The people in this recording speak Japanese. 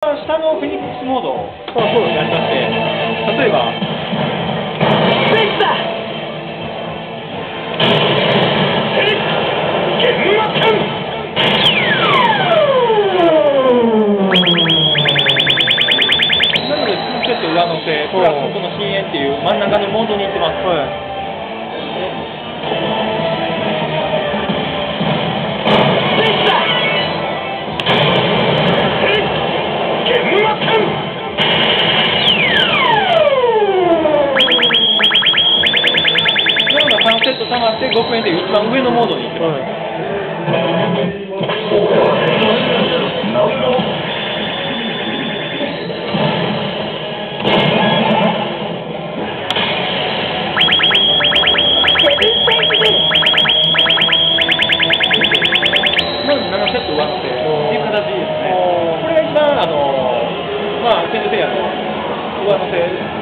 下のフェニックスモード。をやりまして、例えば、できたなので、ツーセット上乗せ、プラス。この深淵っていう真ん中のモードに行ってます。はい3セット溜まって5円で一番上のモードに行ってます。はいなので、7セット上乗せっていう形ですね。これが一番、あの、まあ、センジセイヤの上乗せ